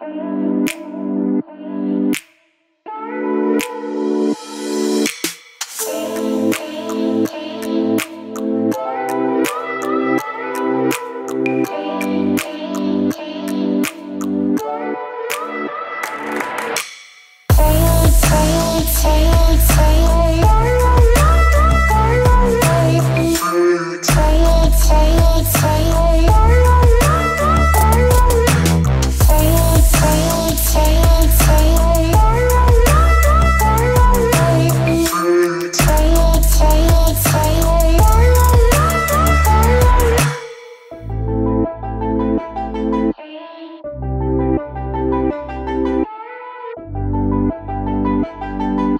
Thank Música